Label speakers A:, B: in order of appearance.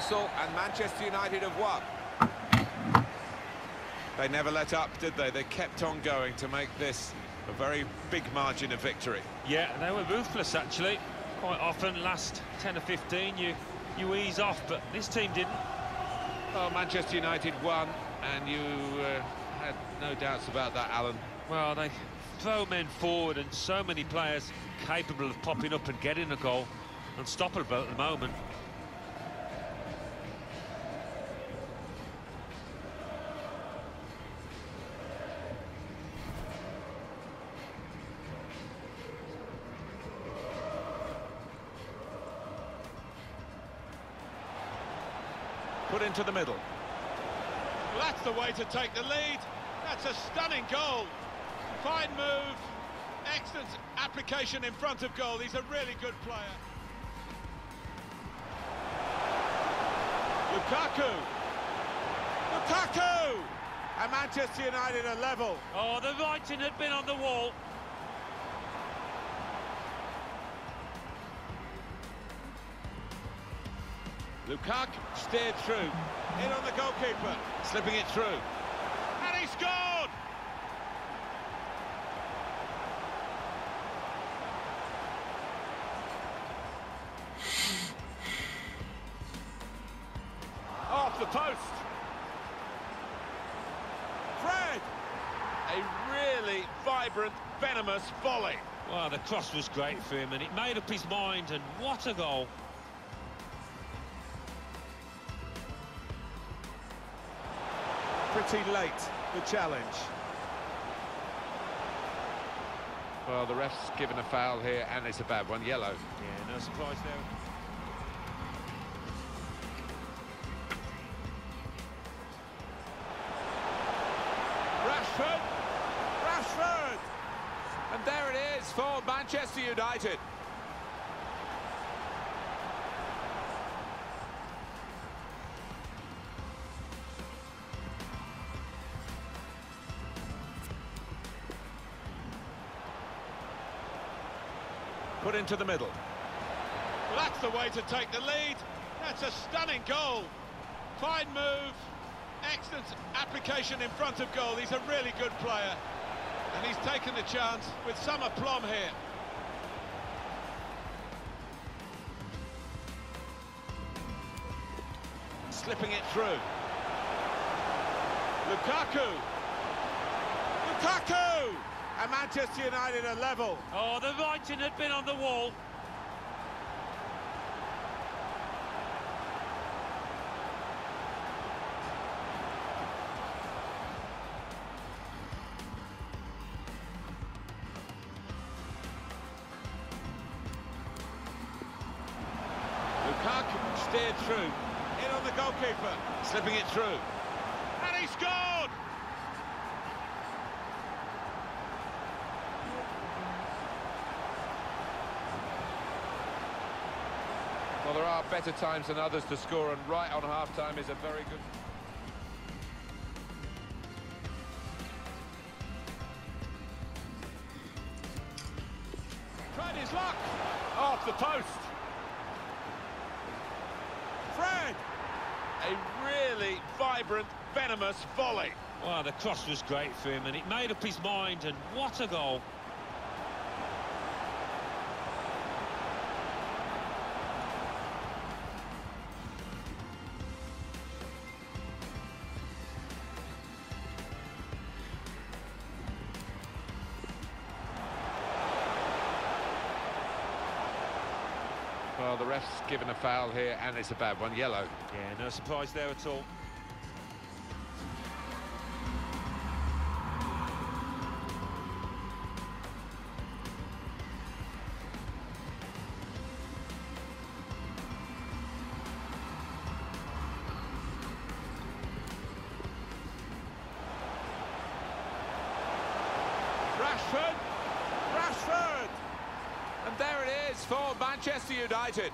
A: whistle and Manchester United have won. They never let up, did they? They kept on going to make this a very big margin of victory.
B: Yeah, they were ruthless, actually. Quite often, last 10 or 15, you, you ease off, but this team didn't.
A: Well, Manchester United won, and you uh, had no doubts about that, Alan.
B: Well, they throw men forward, and so many players capable of popping up and getting a goal. Unstoppable at the moment.
A: Put into the middle.
C: Well, that's the way to take the lead. That's a stunning goal. Fine move. Excellent application in front of goal. He's a really good player. Lukaku. Lukaku! And Manchester United are level.
B: Oh, the writing had been on the wall.
C: Lukaku steered through. In on the goalkeeper.
A: Slipping it through.
C: And he scored! Off the post. Fred! A really vibrant, venomous volley.
B: Well, the cross was great for him, and it made up his mind, and what a goal.
C: Pretty late, the challenge.
A: Well, the ref's given a foul here, and it's a bad one, yellow.
B: Yeah, no surprise there.
C: Rashford! Rashford!
A: And there it is for Manchester United. Put into the middle.
C: Well, that's the way to take the lead. That's a stunning goal. Fine move. Excellent application in front of goal. He's a really good player. And he's taken the chance with some aplomb here. Slipping it through. Lukaku. Lukaku! And Manchester United are level.
B: Oh, the writing had been on the wall.
C: Lukaku steered through. In on the goalkeeper.
A: Slipping it through.
C: And he scored!
A: Well, there are better times than others to score, and right on half-time is a very good...
C: Tried his luck. Off the post. Fred! A really vibrant, venomous volley.
B: Well, the cross was great for him, and it made up his mind, and what a goal.
A: Well, the ref's given a foul here, and it's a bad one, yellow.
B: Yeah, no surprise there at all.
C: Rashford!
A: For Manchester United.